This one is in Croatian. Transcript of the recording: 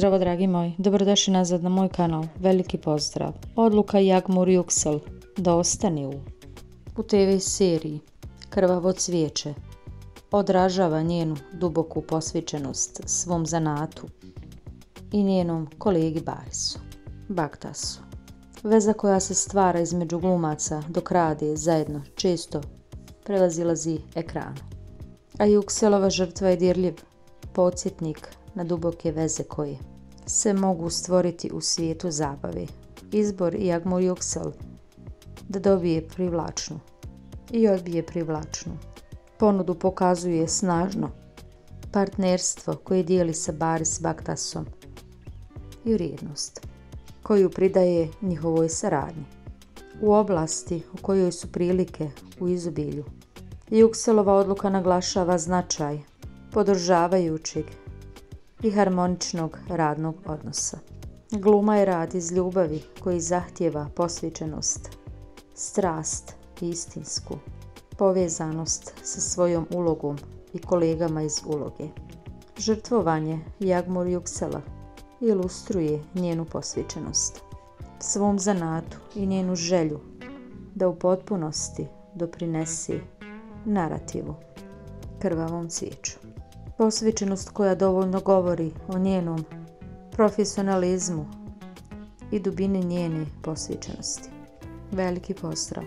Zdravo dragi moji, dobrodošli nazad na moj kanal, veliki pozdrav. Odluka Jagmur Juksel da ostane u, u TV seriji Krvavo cvijeće odražava njenu duboku posvećenost svom zanatu i njenom kolegi Barisu, Baktasu. Veza koja se stvara između glumaca dok radi zajedno često prelazilazi ekranu. A Jukselova žrtva je dirljiv, podsjetnik na duboke veze koje se mogu stvoriti u svijetu zabave. Izbor Jagmur Juksel da dobije privlačnu i odbije privlačnu. Ponudu pokazuje snažno partnerstvo koje dijeli sa Baris Baktasom i vrijednost koju pridaje njihovoj saradnji. U oblasti u kojoj su prilike u izobilju. Jukselova odluka naglašava značaj podržavajućeg i harmoničnog radnog odnosa. Gluma je rad iz ljubavi koji zahtjeva posvećenost, strast i istinsku povezanost sa svojom ulogom i kolegama iz uloge. Žrtvovanje Jagmur Juksela ilustruje njenu posvećenost, svom zanatu i njenu želju da u potpunosti doprinesi narativu krvavom cvijeću. Posvećenost koja dovoljno govori o njenom profesionalizmu i dubini njene posvećenosti. Veliki pozdrav!